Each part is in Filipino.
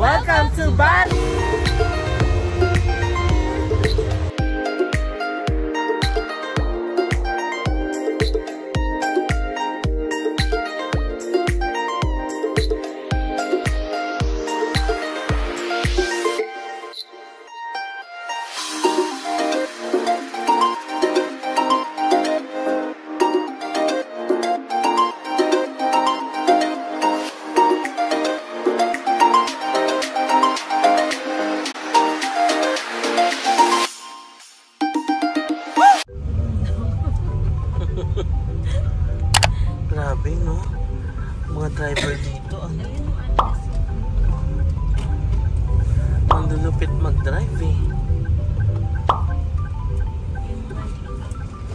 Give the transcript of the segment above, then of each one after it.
Welcome to Bali!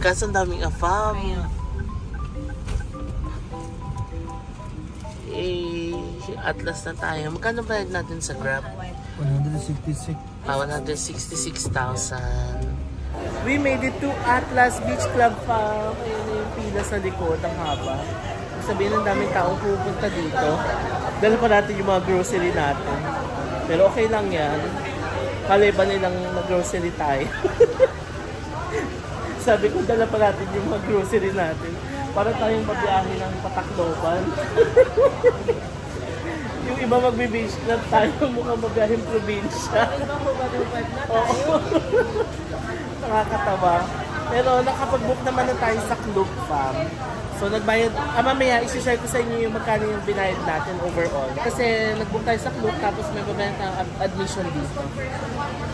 Kaso ang daming afam. Eh, Atlas na tayo. Magkano bayad natin sa Grab? 166. Ah, 166,000. We made it to Atlas Beach Club pa. Ayun yung pila sa likod, ang haba. Sabihin ng daming taong pupunta dito. Dala pa natin yung mga grocery natin. Pero okay lang yan. Kaliban nilang mag-grocery tayo. Sabi ko, dala pa natin yung mga grocery natin. Para tayong babiyahe ng Patakloban. yung iba magbe-beach club tayo, mukhang babiyahe probinsya. Oo. Nakakatawa. Pero nakapag-book naman na tayo sa Club Fam. So nagbayad, ah mamaya isi-share ko sa inyo yung magkano yung binayad natin overall. Kasi nag-book tayo sa Club tapos may babayad ad- admission dito.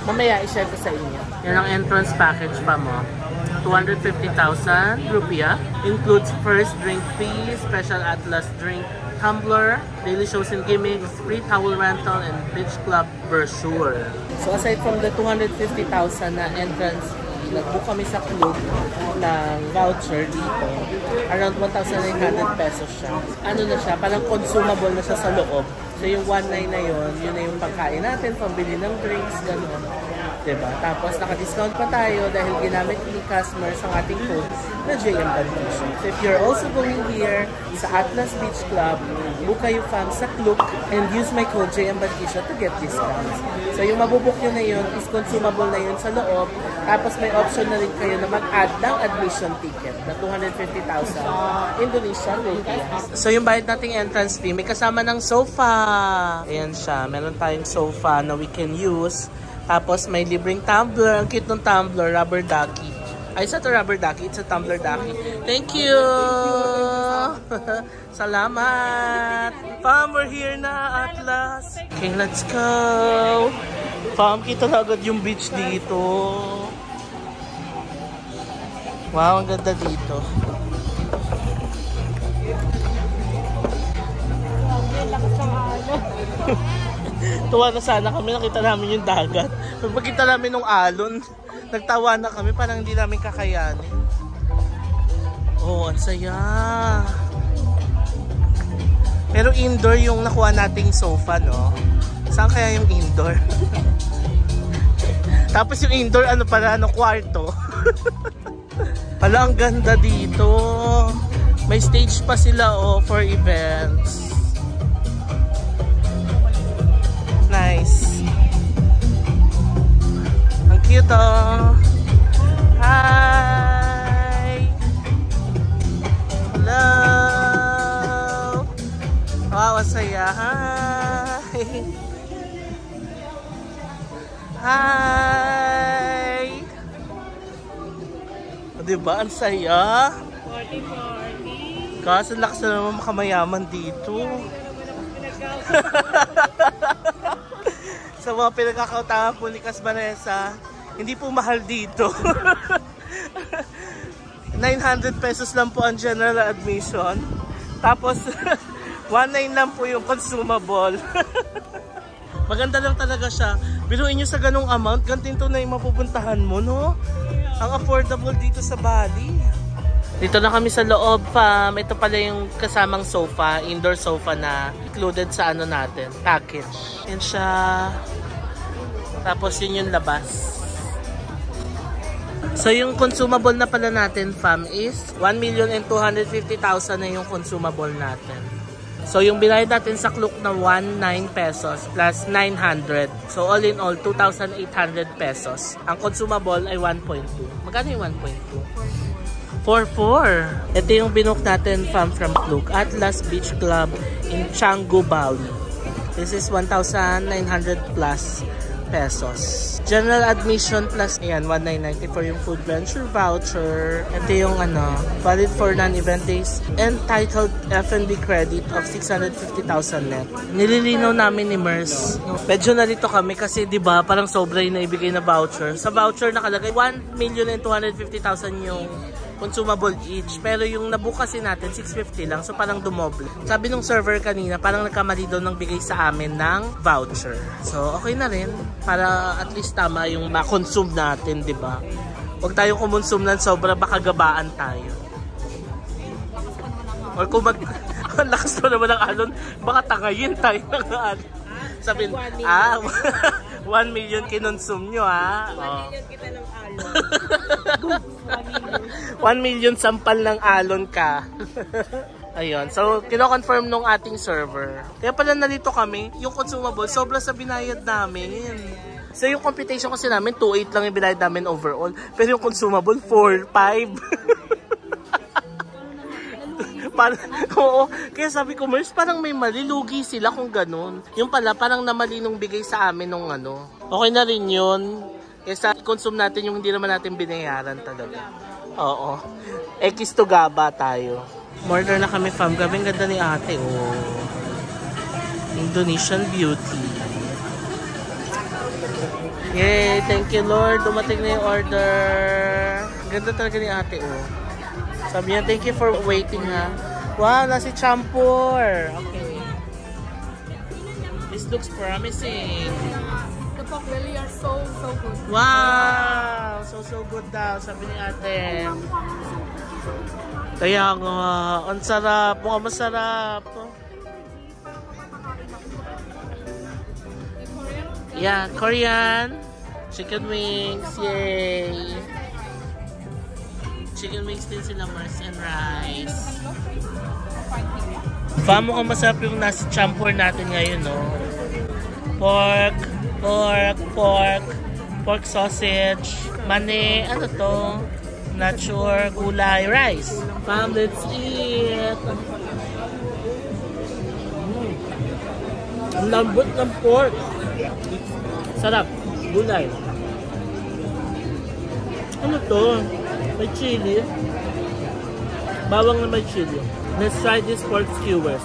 Mamaya i-share ko sa inyo. Yan ang entrance package pa mo. 250,000 rupiah. Includes first drink fee, special Atlas drink tumbler, daily shows and gimmicks, free towel rental, and beach club brochure. So aside from the 250,000 na entrance nag-book kami sa club ng voucher dito. Around 1,900 pesos siya. Ano na siya, parang consumable na siya sa loob. So yung 1,900 na yun, yun na yung pagkain natin, pambili ng drinks, gano'n. Diba? Tapos naka-discount pa tayo dahil ginamit ni customers ang ating code na JM Bantisyo. So if you're also going here sa Atlas Beach Club, book kayo fam sa Klook and use my code JM Bantisyo to get discounts. So yung mabubook nyo na yun is consumable na yun sa loob. Tapos may option na rin kayo na mag-add ng admission ticket na 250,000 Indonesian rupiah. So yung bayad nating entrance fee, may kasama ng sofa. Ayan siya. Meron tayong sofa na we can use. Tapos may libreng tumbler. Ang cute ng tumbler, rubber ducky. Ay, to rubber ducky. It's a tumbler ducky. Thank you! Salamat! Pam, we're here na, Atlas. Okay, let's go! Pam, kita na agad yung beach dito. Wow, ang ganda dito. Tuwa na sana kami, nakita namin yung dagat. Pagkita namin ng alon, nagtawa na kami, parang hindi namin kakayanin. Oh, ang saya. Pero indoor yung nakuha nating sofa, no? Saan kaya yung indoor? Tapos yung indoor, ano pala, ano, kwarto. Hala, ang ganda dito. May stage pa sila, oh, for events. Cute oh. Hi. Hello. Wow, ang saya. Hi. Hi. O, diba? Ang saya. Party, party. Kaso lakas na naman makamayaman dito. Sa mga pinagkakautangan po ni Cas Vanessa, hindi po mahal dito. 900 pesos lang po ang general admission. Tapos, 1.9 lang po yung consumable. Maganda lang talaga siya. Biruin nyo sa ganong amount, ganito na yung mapupuntahan mo, no? Ang affordable dito sa Bali. Dito na kami sa loob, fam. Ito pala yung kasamang sofa, indoor sofa na included sa ano natin, package. Yan siya. Tapos yun yung labas. So yung consumable na pala natin, fam, is 1,250,000 na yung consumable natin. So yung binayad natin sa Klook na 19 pesos plus 900. So all in all, 2,800 pesos. Ang consumable ay 1.2. Magkano yung 1.2? 4-4. Ito yung binook natin from from Klook. Atlas Beach Club in Canggu, Bali. This is 1,900 plus pesos. General admission plus, ayan, 1,990 for yung food venture voucher. Ito yung ano, valid for non-event days. Entitled F&B credit of 650,000 net. Nililinaw namin ni Mers. Medyo nalito kami kasi 'di ba parang sobra yung naibigay na voucher. Sa voucher nakalagay 1 million and 250,000 yung consumable each. Pero yung nabukasin natin, 650 lang. So, parang dumoble. Sabi nung server kanina, parang nagkamali daw ng bigay sa amin ng voucher. So, okay na rin. Para at least tama yung ma-consume natin, di ba? Huwag tayong kumonsume ng sobra, baka gabaan tayo. Or kung mag... Ang lakas pa naman ng alon, baka tangayin tayo ng alon. Sabi, ah, 1 million kinonsume nyo, ah. Oh. kita ng alon. 1 million sampal ng alon ka. Ayun. So, kino-confirm nung ating server. Kaya pala nalito kami, yung consumable, sobra sa binayad namin. So, yung computation kasi namin, 2.8 lang yung binayad namin overall. Pero yung consumable, 4.5. parang, oo. Kaya sabi ko, Mers, parang may mali. Lugi sila kung ganun. Yung pala, parang namali nung bigay sa amin nung ano. Okay na rin yun. Kesa consume natin yung hindi naman natin binayaran talaga. Oo. X to gaba tayo. Murder na kami fam. Ang ganda ni ate. Oh. Indonesian beauty. Yay! Thank you Lord. Dumating na yung order. Ganda talaga ni ate. Oh. Sabi niya, thank you for waiting ha. Wow, nasi champur. Okay. This looks promising. The pork belly are so, so good. Wow! So, so good daw, sabi ni ate. Kaya nga, ang sarap. Mukhang masarap. Yeah, Korean. Chicken wings. Yay! Chicken wings din sila, Mars and rice. Fam, mukhang masarap yung nasi champur natin ngayon, no? Pork, pork, pork, pork sausage, mani, ano to? Not sure, gulay, rice. Fam, let's eat! Ang lambot ng pork. Sarap. Gulay. Ano to? May chili. Bawang na may chili. Let's try this pork skewers.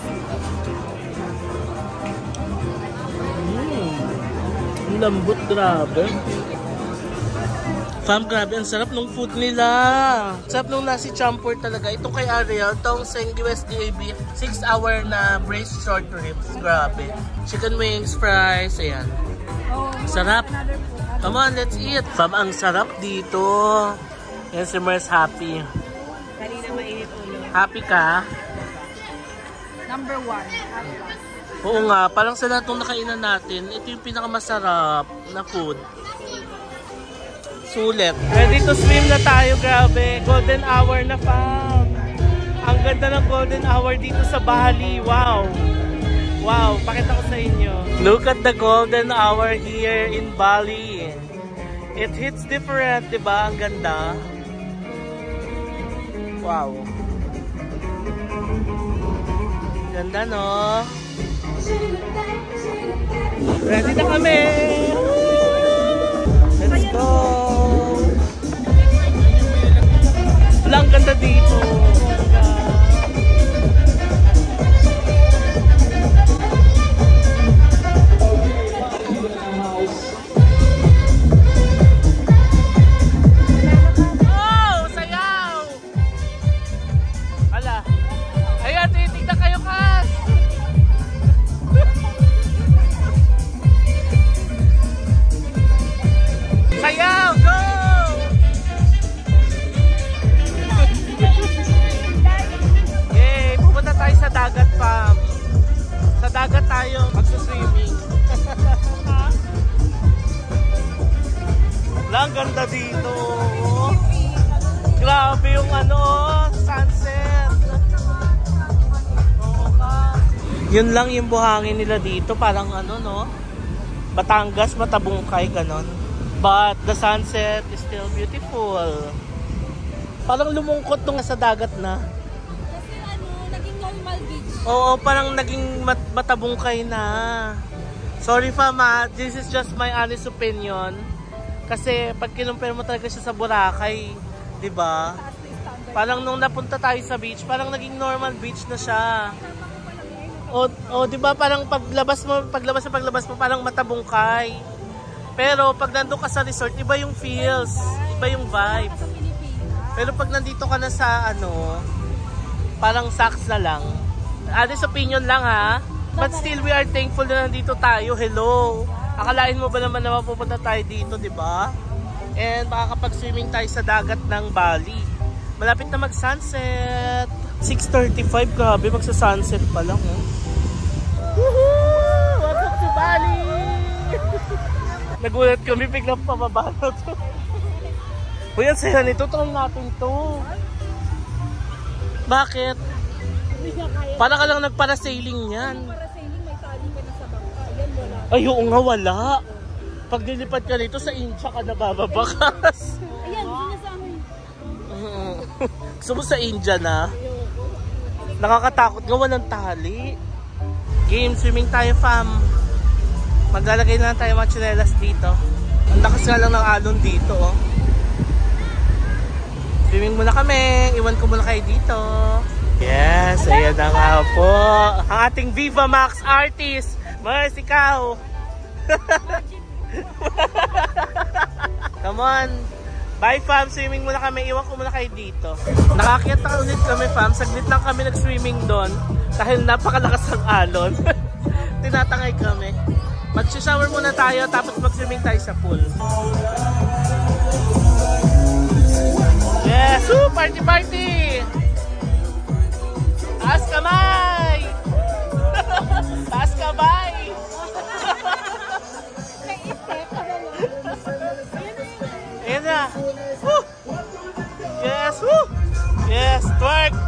Ang lambot, grabe. Fam, grabe, ang sarap ng food nila. Sarap nung nasi champur talaga. Ito kay Ariel, tong Sengi West DAB, 6 hour na braised short ribs. Grabe. Chicken wings, fries, ayan. Oh, Sarap. Come on, let's eat. Fam, ang sarap dito. Yan si Mers happy. Kanina mainit ulo. Happy ka? Number one. Atlas. Oo nga, parang sa lahat ng nakainan natin, ito yung pinakamasarap na food. Sulit. Ready to swim na tayo, grabe. Golden hour na, fam. Ang ganda ng golden hour dito sa Bali. Wow. Wow, pakita ko sa inyo. Look at the golden hour here in Bali. It hits different, di ba? Ang ganda. Wow. Ganda, no? Ready na kami! Let's go! Wala, ganda dito. Lang yung buhangin nila dito. Parang ano, no? Batangas, Matabungkay, ganon. But the sunset is still beautiful. Parang lumungkot nung sa dagat na. Kasi ano, naging normal beach. Oo, parang naging mat matabungkay na. Sorry fama, this is just my honest opinion. Kasi pag kinumpare mo talaga siya sa Boracay, 'di ba? Parang nung napunta tayo sa beach, parang naging normal beach na siya. O, o 'di ba parang paglabas mo, paglabas sa paglabas mo parang matabungkay. Pero pag nandun ka sa resort, iba yung feels, iba yung vibe. Pero pag nandito ka na sa ano, parang saks na lang. Honest opinion lang ha. But still, we are thankful na nandito tayo. Hello! Akalain mo ba naman na mapupunta tayo dito, di ba? And makakapag-swimming tayo sa dagat ng Bali. Malapit na mag-sunset. 6.35, grabe, magsa-sunset pa lang. Oh. Woohoo! Welcome to Bali! Nagulat kami, biglang pababa na to. Uy, ang saya nito. Try natin to. Bakit? Para ka lang nagpara-sailing yan. Para sailing, may tali ka na sa bangka. Yan, wala. Ay, oo nga, wala. Pag nilipad ka nito, sa India ka nabababakas. Ayan, hindi na sa amin. Gusto mo sa India na? Nakakatakot nga, walang tali. Game, swimming tayo, fam. Maglalagay na lang tayo mga tsinelas dito. Ang lakas nga lang ng alon dito, oh. Swimming muna kami. Iwan ko muna kayo dito. Yes, ayan na nga po. Ang ating Viva Max artist. Mars, ikaw. Come on. Bye fam, swimming muna kami. Iwan ko muna kayo dito. Nakakyat na ulit kami fam. Saglit lang kami nag-swimming doon. Dahil napakalakas ng alon. Tinatangay kami. Mag-shower muna tayo tapos mag-swimming tayo sa pool. Yes! Woo! Party party! Taas kamay! Taas na! Woo! Yes! Woo! Yes! Twerk!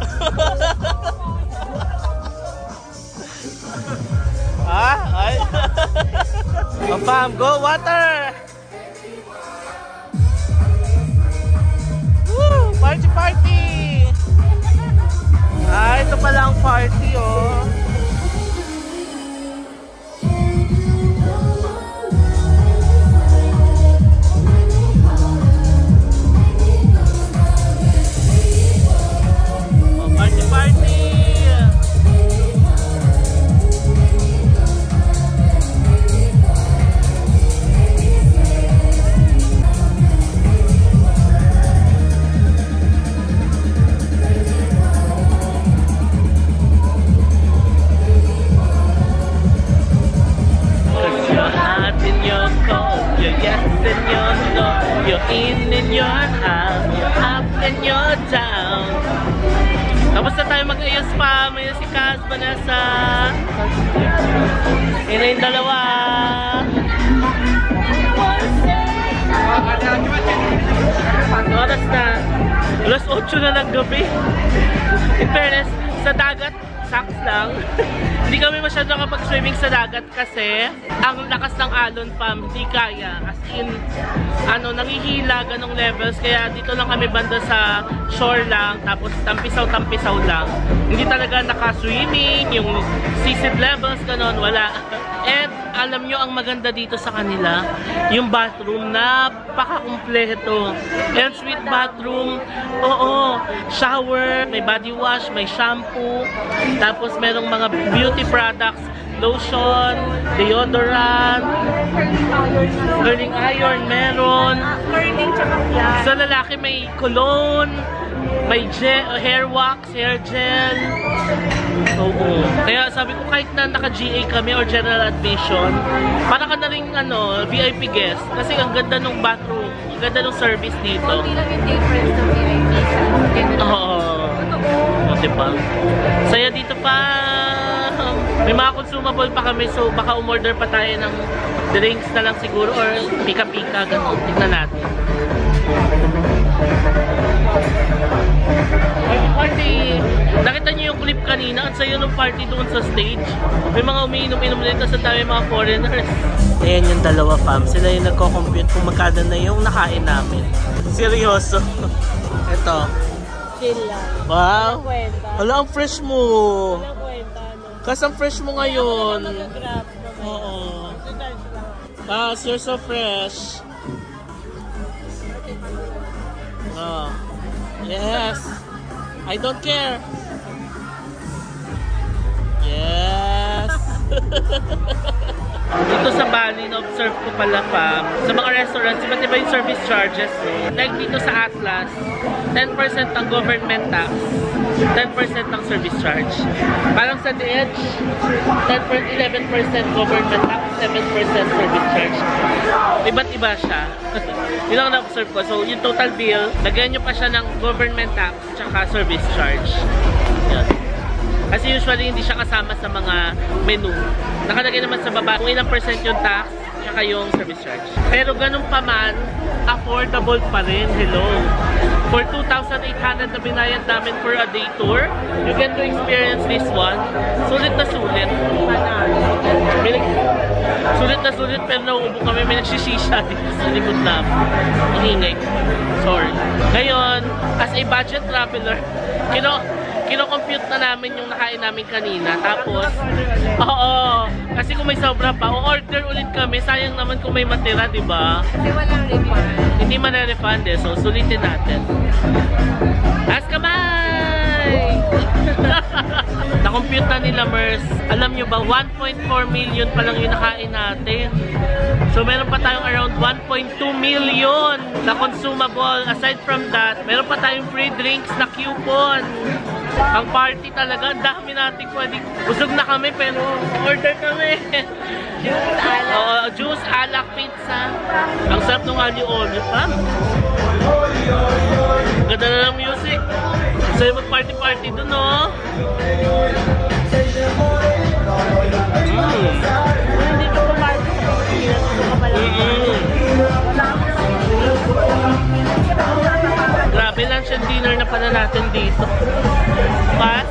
ah? Ay! fam, go water! Woo! Party party! Ah, ito pala ang party. Oh, kasi ang lakas ng alon fam, hindi kaya. As in, ano, nangihila ganong levels. Kaya dito lang kami banda sa shore lang, tapos tampisaw-tampisaw lang. Hindi talaga naka-swimming, yung seasid levels, ganon, wala. And alam nyo ang maganda dito sa kanila, yung bathroom, napaka-kumpleto. And sweet bathroom, oo, shower, may body wash, may shampoo, tapos merong mga beauty products, lotion, deodorant, curling iron, meron. Curling tsaka flat. Sa lalaki may cologne, may gel, hair wax, hair gel. Oo. Kaya sabi ko kahit na naka-GA kami or general admission, para ka na rin ano, VIP guest. Kasi ang ganda ng bathroom, ang ganda ng service dito. Konti lang yung difference ng VIP sa. Oo. Totoo. O, diba? Saya dito pa. May mga consumable pa kami so baka umorder pa tayo ng drinks na lang siguro or pika-pika ganun. Tignan natin. Party, party! Nakita niyo yung clip kanina at sa'yo nung party doon sa stage. May mga umiinom-inom dito sa dami mga foreigners. Ayan yung dalawa fam. Sila yung nagko-compute kung magkano na yung nakain namin. Seryoso. Ito. Chill lang. Wow. Hala, ang fresh mo. Walang? Kasi ang fresh mo ngayon. Oo. Ah, you're so fresh. Oh. Yes. I don't care. Yes. dito sa Bali, na-observe ko pala pa, sa mga restaurants, iba't iba yung service charges. Eh. Like dito sa Atlas, 10% ang government tax, 10% ang service charge. Parang sa Edge, 10 11% government tax, 7% service charge. Iba't iba siya. Yun ang na-observe ko. So, yung total bill, lagyan nyo pa siya ng government tax tsaka service charge. Yan. Kasi usually hindi siya kasama sa mga menu. Nakalagay naman sa baba kung ilang percent yung tax tsaka yung service charge. Pero ganun pa man, affordable pa rin. Hello. For 2,800 na binayad namin for a day tour, you get to experience this one. Sulit na sulit. May sulit na sulit pero nauubo kami. May nagsisisha dito sa likod namin. Ingay. Sorry. Ngayon, as a budget traveler, kino kino-compute na namin yung nakain namin kanina. Tapos, oo, kasi kung may sobra pa, o-order ulit kami. Sayang naman kung may matira, di ba? Kasi walang refund. Hindi man-refund eh. So, sulitin natin. Ask kamay! Na-compute na nila, Mers. Alam nyo ba, 1.4 million pa lang yung nakain natin. So, meron pa tayong around 1.2 million na consumable. Aside from that, meron pa tayong free drinks na coupon. Ang party talaga, ang dami natin pwede. Busog na kami, pero order kami. Juice, alak. Oo, juice, alak, pizza. Ang sarap ng ali olio pa. Ganda na ng music. Sa'yo mag-party-party dun, no? Mm. Gusto pala. Mm-mm. Grabe, lunch and dinner na pala natin dito. class.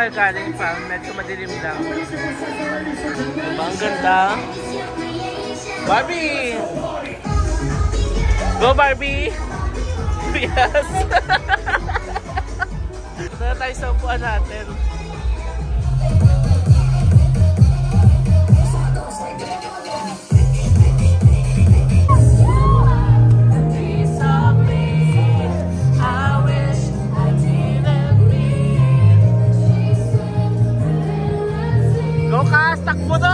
Tayo galing pa, medyo madilim lang. Diba ang ganda? Barbie! Go Barbie! Yes! Tara tayo sa upuan natin. Go Kas! Takbo doon!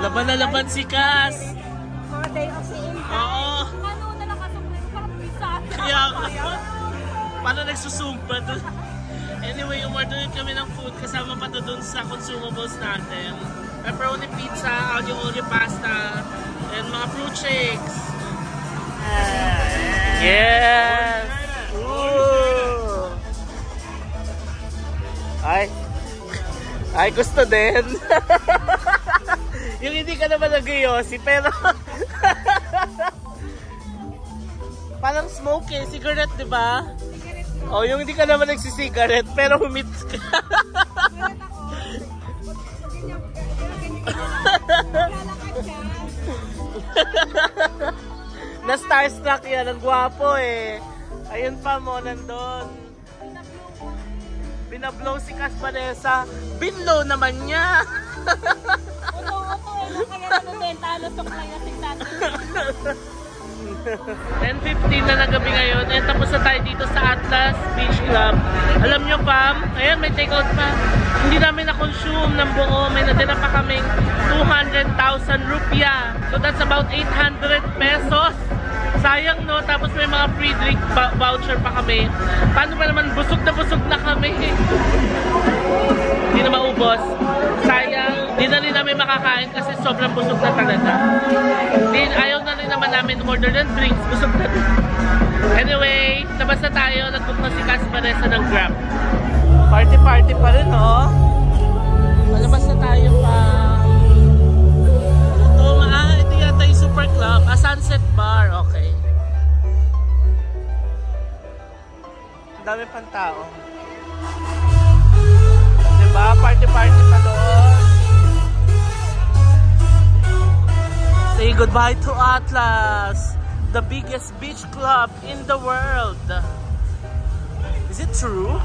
Laban na laban si Cass. Mga day of si Inka. Oo. Ano na nakasumbrero? Parang pisat. Kaya paano nagsusumpa doon? Anyway, umorder kami ng food kasama pa to doon sa consumables natin. Pepperoni pizza, audio olio pasta, and mga fruit shakes. Yes! Ooh! Ay, ay gusto din. yung hindi ka naman nag-yosi, pero parang smoke eh, cigarette, di ba? Oh, yung hindi ka naman nagsisigaret, pero humit ka. Na starstruck yan, ang gwapo eh. Ayun pa mo, nandun. Binablow si Cas Vanessa. Binlow naman niya. Kaya nanubenta. Lusok na yung 600. 10.15 na ng gabi ngayon and tapos na tayo dito sa Atlas Beach Club. Alam nyo fam, ayan may take out pa. Hindi namin na-consume ng buo. May natira pa kaming 200,000 rupiah. So that's about 800 pesos. Sayang no, tapos may mga free drink voucher pa kami. Paano ba naman busog na busog na kami? Hindi na maubos. Sayang, na rin namin makakain kasi sobrang busog na talaga. Di, ayaw na rin naman namin order ng drinks, busog na rin. Anyway, labas na tayo. Nag-book na si Cas Vanessa ng Grab. Party-party pa rin, oh. Malabas na tayo pa. Ito, ah, ito yata yung Super Club. Ah, Sunset Bar. Okay. Ang dami pang tao. Goodbye to Atlas, the biggest beach club in the world. Is it true?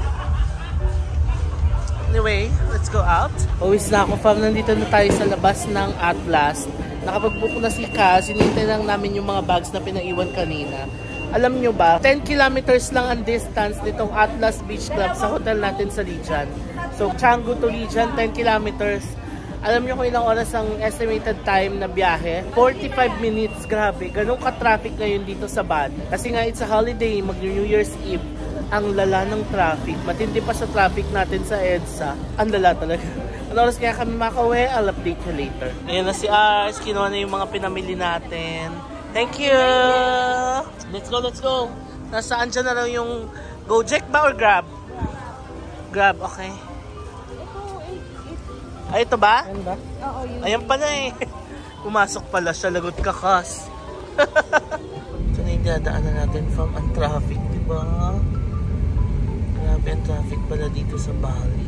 Anyway, let's go out. Always na ako, fam. Nandito na tayo sa labas ng Atlas. Nakapag-book na si Kaz. Sinintay lang namin yung mga bags na pinaiwan kanina. Alam nyo ba, 10 kilometers lang ang distance nitong Atlas Beach Club sa hotel natin sa Lijan. So, Canggu to Lijan, 10 kilometers. Alam nyo kung ilang oras ang estimated time na biyahe? 45 minutes, grabe. Ganun ka-traffic ngayon dito sa Bad. Kasi nga, it's a holiday, mag-New Year's Eve. Ang lala ng traffic. Matindi pa sa traffic natin sa EDSA. Ang lala talaga. Ano oras kaya kami makauwi? I'll update you later. Ayan na si Ars. Kinuha na yung mga pinamili natin. Thank you! Let's go, let's go. Nasaan dyan na lang yung Gojek ba or Grab? Grab, okay. Ay, ito ba? Oo, yun. Ayan pala eh. Pumasok pala siya, lagot ka kas. Ito na yung dadaanan natin from ang traffic, di ba? Grabe ang traffic pala dito sa Bali.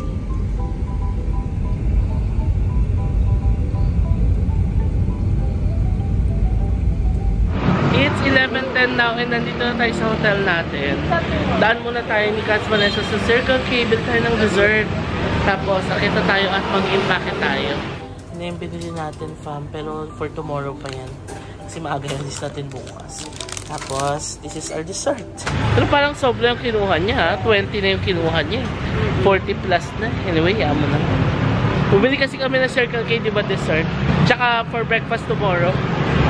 It's 11.10 now and nandito na tayo sa hotel natin. Daan muna tayo ni Cats Vanessa sa Circle K. Bil tayo ng dessert. Tapos, nakita tayo at mag-impake tayo. Ano yung binili natin, fam? Pero for tomorrow pa yan. Kasi maaga yung list natin bukas. Tapos, this is our dessert. Pero parang sobra yung kinuha niya, ha? 20 na yung kinuha niya. 40 plus na. Anyway, yaman na. Bumili kasi kami ng Circle K, di ba, dessert? Tsaka for breakfast tomorrow.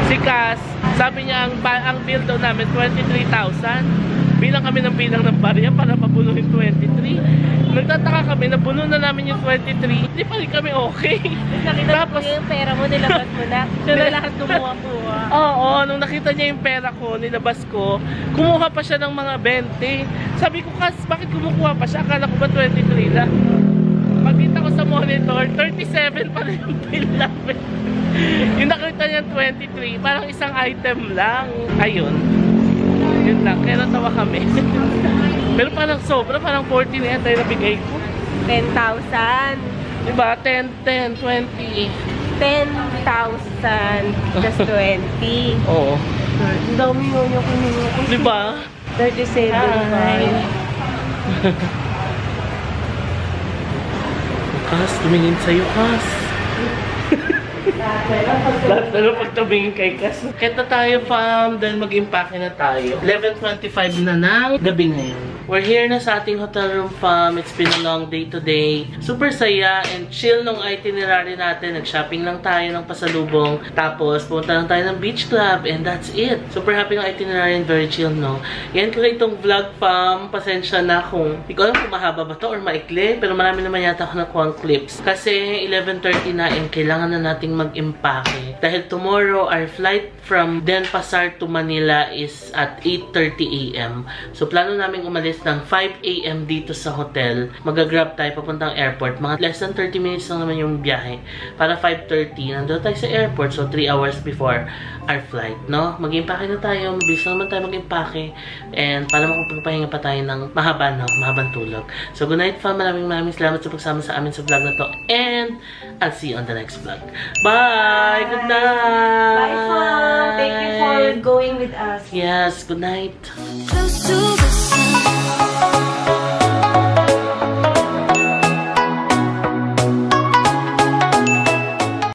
Si Cass, sabi niya ang, ang bill daw namin 23,000. Bilang kami ng bilang ng barya para mabuno yung 23. Nagtataka kami, nabuno na namin yung 23. Hindi pa rin kami okay. Nakita Tapos- mo yung pera mo, nilabas mo na. Na lahat kumuha-kuha. Oo, nung nakita niya yung pera ko, nilabas ko, kumuha pa siya ng mga 20. Sabi ko, Kas, bakit kumukuha pa siya? Akala ko ba 23 lang? Pagkita ko sa monitor, 37 pa rin yung bill namin. yung nakita niya 23, parang isang item lang. Ayun. Yun lang, kaya natawa kami. Pero parang sobra, parang 14 na yan tayo nabigay ko. 10,000. Diba? 10, 10, 20. 10,000 plus 20. Oo. Ang dami yun yung kinuha ko. Diba? 37 Hi. Kas, tumingin sa'yo, Kas. Lahat na pag tumingin kay Kas. Kaya tayo, fam, dahil mag-impake na tayo. 11.25 na ng gabi ngayon. We're here na sa ating hotel room, fam. It's been a long day today. Super saya and chill nung itinerary natin. Nag-shopping lang tayo ng pasalubong. Tapos, punta lang tayo ng beach club and that's it. Super happy ng itinerary and very chill, no? Yan ko itong vlog, fam. Pasensya na kung hindi ko alam kung mahaba ba to or maikli. Pero marami naman yata ako nakuha clips. Kasi 11.30 na and kailangan na nating mag-impake. Dahil tomorrow, our flight from Denpasar to Manila is at 8.30 a.m. So, plano namin umalis ng 5 a.m. dito sa hotel. Mag-grab tayo papuntang airport. Mga less than 30 minutes lang naman yung biyahe. Para 5.30, nandun tayo sa airport. So, 3 hours before our flight, no? Mag-impake na tayo. Mabilis na naman tayo mag-impake. And para makapagpahinga pa tayo ng mahaba, no? Mahabang tulog. So, good night, fam. Maraming maraming salamat sa pagsama sa amin sa vlog na to. And, I'll see you on the next vlog. Bye! Good! Bye, Fam. Thank you for going with us. Yes, good night.